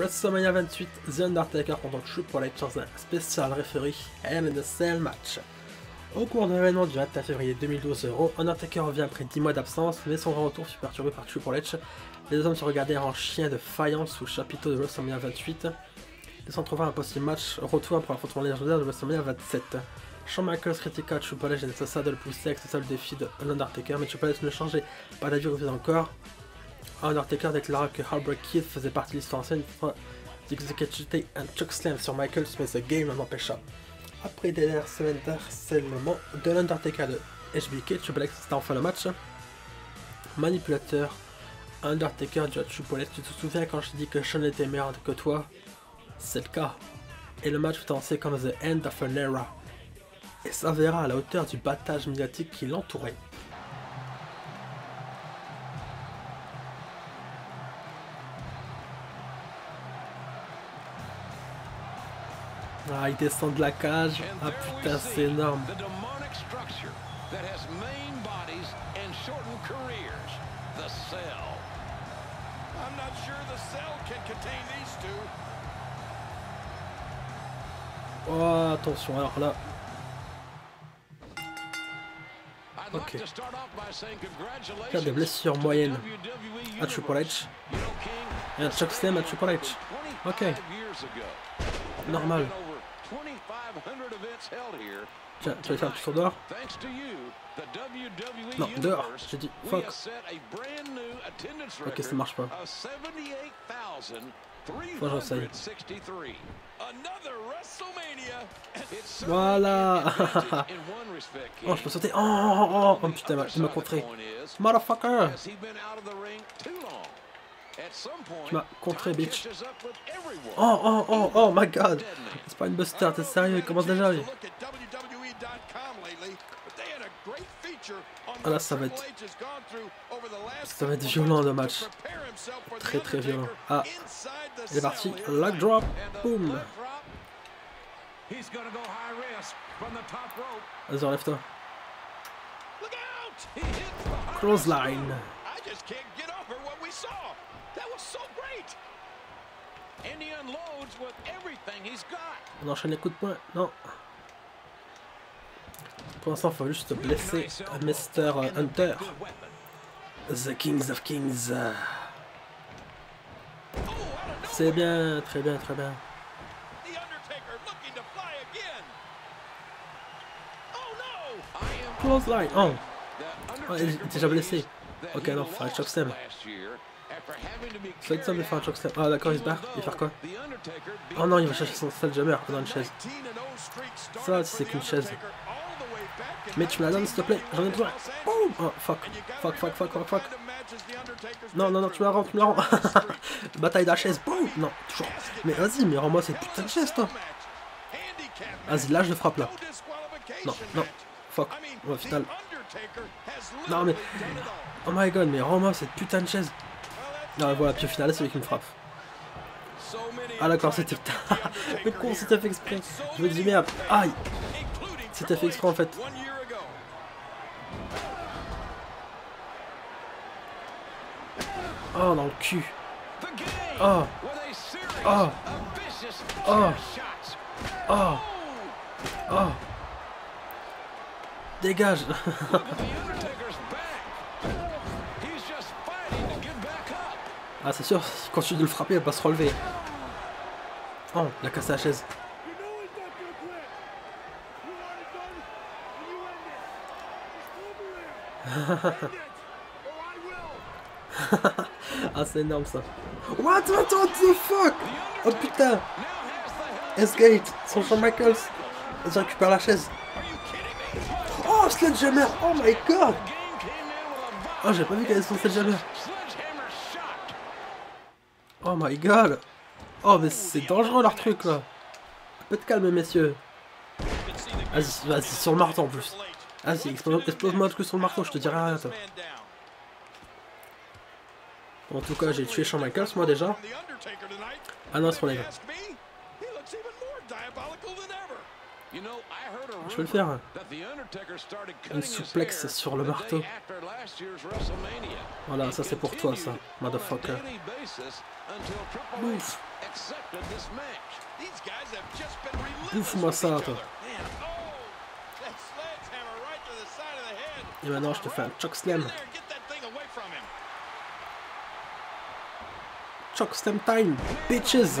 WrestleMania 28, The Undertaker contre Triple H dans un spécial referee Hell in Cell match. Au cours de l'événement du 21 février 2012 Euro, Undertaker revient après 10 mois d'absence, mais son retour fut perturbé par Triple H. Les deux hommes se regardèrent en chien de faïence sous le chapiteau de WrestleMania 28. Ils s'en trouvèrent un possible match retour pour l'affrontement légendaire de WrestleMania 27. Shawn Michaels critiqua Triple H et nécessaire de le pousser avec ce seul défi de l'Undertaker, mais Triple H ne changeait pas d'avis refusait encore. Undertaker déclara que Heartbreak Kid faisait partie de l'histoire ancienne d'exécuter un chokeslam sur Michaels, mais ce game l'en empêcha. Après des c'est le moment de l'Undertaker de HBK, Triple c'était enfin le match. Manipulateur, Undertaker du tu te souviens quand je dis que Sean était meilleur que toi? C'est le cas. Et le match fut lancé comme The End of an Era. Et s'avéra à la hauteur du battage médiatique qui l'entourait. Ah, il descend de la cage. Ah putain, c'est énorme. Oh, attention, alors là. Ok. Il y a des blessures moyennes à Triple H. Et un chokeslam à Triple H. Ok. Normal. Tiens, tu vas faire un petit tour dehors Non, dehors, j'ai dit, fuck. Ok, ça marche pas. Faut que j'essaye. Voilà. Oh, je peux sauter. Oh, oh, oh, oh. Putain, il m'a contré. Motherfucker tu m'as contré, bitch. Oh, oh, oh, oh my god. C'est pas une buster, t'es sérieux, il commence déjà, lui. Ah là, ça va être... Ça va être violent, le match. Très, très violent. Ah, il est parti. Lag drop. Boom. Vas-y, enlève-toi. Close line. On enchaîne les coups de poing. Non. Pour l'instant, il faut juste blesser Mr. Hunter. The Kings of Kings. C'est bien, très bien, très bien. Close line. Oh. oh il est déjà blessé. Ok, non, faut faire un stem. C'est ça de faire un chokeslam. Ah d'accord, il se barre. Il va faire quoi Oh non, il va chercher son Sledgehammer dans une chaise. Ça, c'est qu'une chaise. Mais tu me la donnes s'il te plaît, j'en ai besoin. Oh fuck, fuck, fuck, fuck, fuck, fuck. Non, non, non, tu me la rends, tu me la rends. Bataille de la chaise, boum Non, toujours. Mais vas-y, mais rends-moi cette putain de chaise, toi. Vas-y, là, je le frappe, là. Non, non, fuck. Au final. Non, mais... Oh my god, mais rends-moi cette putain de chaise. Non, voilà, puis au final, c'est celui qui me frappe. Ah d'accord, c'était... Le con, c'était fait exprès. Je me dis merde. Aïe C'était fait exprès en fait. Oh, dans le cul. Oh. Oh. Oh. Oh. Oh. Dégage Ah, c'est sûr, si continue de le frapper, il va pas se relever. Oh, il a cassé la chaise. ah, c'est énorme ça. What, what, the fuck? Oh putain S-Gate, son Shawn Michaels. Ils récupère la chaise. Oh, Sledgehammer Oh my god Oh, j'ai pas vu qu'elle avait son Sledgehammer. Oh my god. Oh mais c'est dangereux leur truc là. Un peu de calme messieurs. Vas-y, vas-y, sur le marteau en plus. Vas-y, explose-moi le truc sur le marteau, je te dirai rien toi. En tout cas, j'ai tué Shawn Michaels moi déjà. Ah non, se relève. Je vais le faire. Une souplexe sur le marteau. Voilà, ça c'est pour toi ça, motherfucker. Bouffe. Bouffe-moi ça, toi. Et maintenant, je te fais un choc slam. Choc slam time, bitches.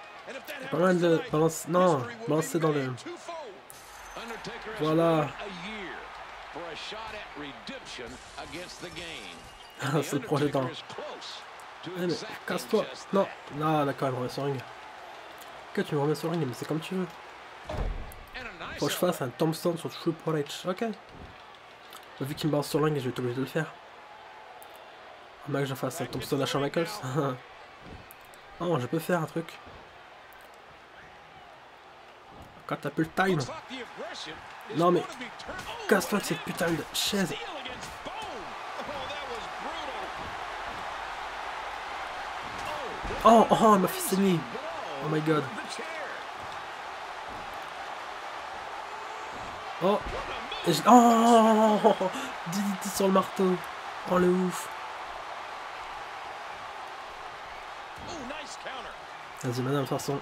Pas mal de balance. Non, balancer dans le. Voilà. C'est le projet dans. Mais casse-toi Non Non, d'accord, il me remet sur ring. Ok, tu me remets sur ring, mais c'est comme tu veux. Faut que je fasse un tombstone sur Triple H. Ok. Vu qu'il me balance sur le ring, je vais être obligé de le faire. Moins que je fasse un tombstone à Shawn Michaels. oh, je peux faire un truc. Catapult time. Non mais, casse-toi de cette putain de chaise. Oh, oh, elle m'a fait saigner. Oh my god. Oh. Oh, DDT sur le marteau. Oh le ouf. Vas-y, maintenant, de.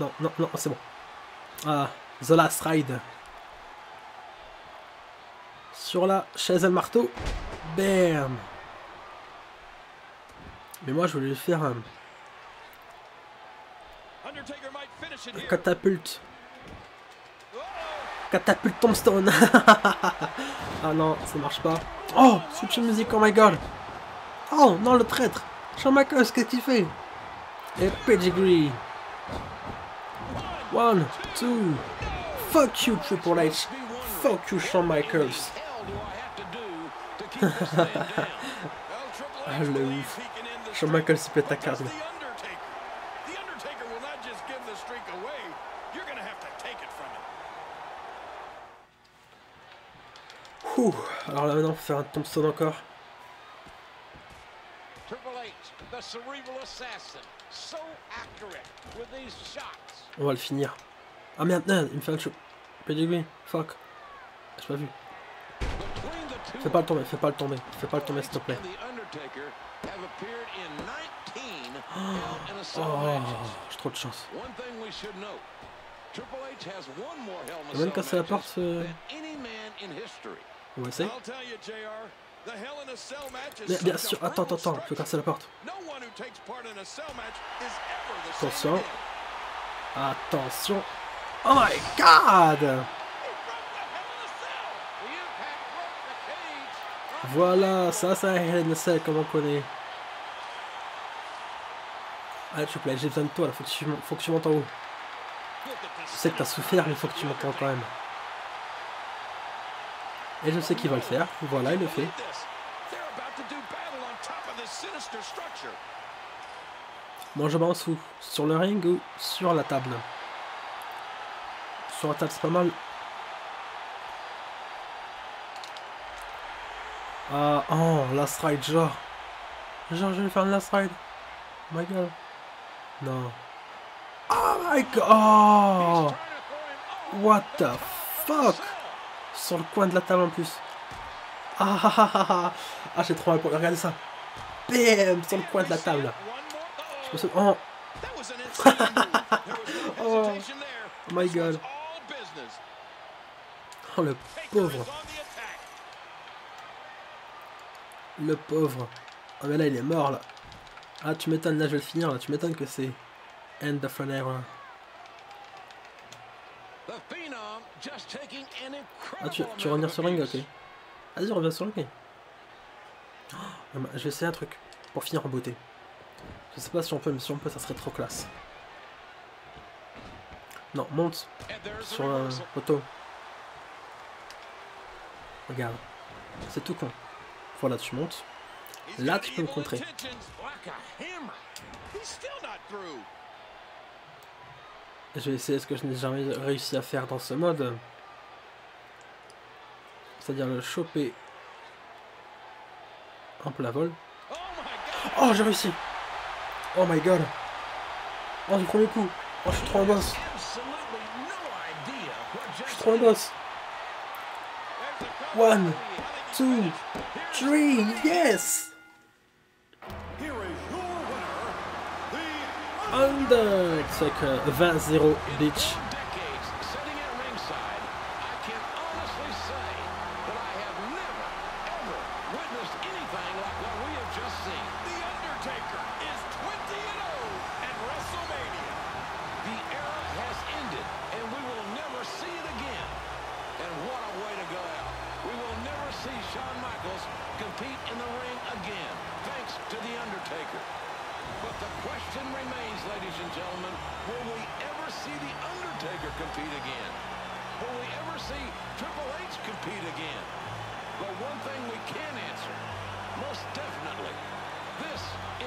Non, non, non, c'est bon. Ah, The Last Ride. Sur la chaise à le marteau. Bam. Mais moi, je voulais faire un... Catapulte. Catapulte tombstone. ah non, ça marche pas. Oh, switch music, oh my god. Oh, non, le traître. Michaels, qu'est-ce qu'il fait? Et pedigree. One, two. Fuck you, Triple H. Fuck you, Shawn Michaels. ah, le ouf. Shawn Michaels, il pète ta carte. Ouh, alors là maintenant, faut faire un tombstone encore. On va le finir. Ah merde, il me fait un show. Pedigree, fuck. J'ai pas vu. Fais pas le tomber, fais pas le tomber, fais pas le tomber s'il te plaît. Oh, j'ai trop de chance. Il même cassé la porte. Euh... On va essayer. Bien sûr, attends, attends, attends, je peux casser la porte. Attention. Attention. Oh my god Voilà, ça c'est un comme on connaît. Allez, s'il te plaît, j'ai besoin de toi, là. Faut que tu, tu montes en haut. Je sais que t'as souffert, mais il faut que tu montes en haut quand même. Et je sais qu'il va le faire. Voilà, il le fait. Moi, je m'en fous. Sur le ring ou sur la table Sur la table, c'est pas mal. Ah, oh, last ride, genre. Genre, je vais faire un last ride. Oh my god. Non. Oh my god. Oh. What the fuck? Sur le coin de la table en plus. Ah ah ah ah ah, ah j'ai trop mal pour regarder ça. Bam sur le coin de la table. Je. Oh. oh. oh my god. Oh le pauvre. Le pauvre. Ah mais là il est mort là. Ah tu m'étonnes là je vais le finir là. Tu m'étonnes que c'est end of an era. Ah, tu, tu revenir sur le ring, ok. Vas-y, reviens sur le ring. Oh, je vais essayer un truc pour finir en beauté. Je sais pas si on peut, mais si on peut, ça serait trop classe. Non, monte sur le poteau. Regarde. C'est tout con. Voilà, tu montes. Là, tu peux me contrer. Je vais essayer ce que je n'ai jamais réussi à faire dans ce mode. C'est-à-dire le choper en plat vol. Oh, j'ai réussi Oh my god. Oh, du premier coup. Oh, je suis trop un boss. Je suis trop un boss. One, two, three, yes. Under It's like a 20-0 bitch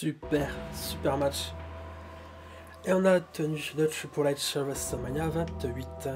Super, super match. Et on a tenu le Triple H WrestleMania 28.